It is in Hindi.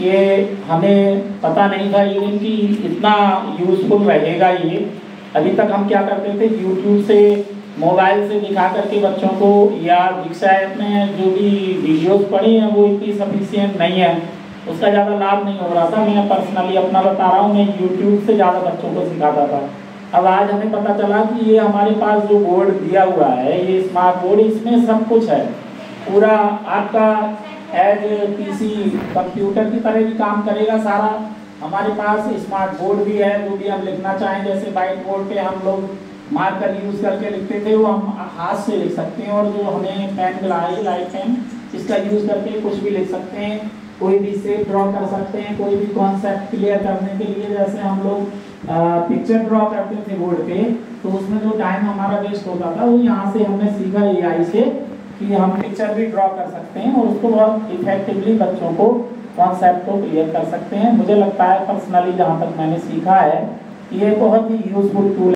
ये हमें पता नहीं था इवन कि इतना यूज़फुल रहेगा ये। अभी तक हम क्या करते थे यूट्यूब से मोबाइल से दिखा करके बच्चों को या दीक्षा ऐप में जो भी वीडियोस पढ़े हैं, वो इतनी सफिशियंट नहीं है। उसका ज़्यादा लाभ नहीं हो रहा था। मैं पर्सनली अपना बता रहा हूँ, मैं यूट्यूब से ज़्यादा बच्चों को सिखाता था। अब आज हमें पता चला कि ये हमारे पास जो बोर्ड दिया हुआ है, ये स्मार्ट बोर्ड इसमें सब कुछ है। पूरा आपका एज पीसी कंप्यूटर की तरह भी काम करेगा सारा। हमारे पास स्मार्ट बोर्ड भी है जो भी हम लिखना चाहें जैसे वाइट बोर्ड पे हम लोग मार्कर यूज़ करके लिखते थे, वो हम हाथ से लिख सकते हैं और जो हमें पेन मिला लाइट पेन इसका यूज़ करके कुछ भी लिख सकते हैं। कोई भी शेप ड्रॉ कर सकते हैं, कोई भी कॉन्सेप्ट क्लियर करने के लिए। जैसे हम लोग पिक्चर ड्रॉ करते थे बोर्ड पे तो उसमें जो टाइम हमारा वेस्ट होता था, वो यहाँ से हमने सीखा ए से। कि हम पिक्चर भी ड्रॉ कर सकते हैं और उसको बहुत इफेक्टिवली बच्चों को कॉन्सेप्ट को क्लियर कर सकते हैं। मुझे लगता है पर्सनली जहाँ तक मैंने सीखा है ये बहुत ही यूजफुल टूल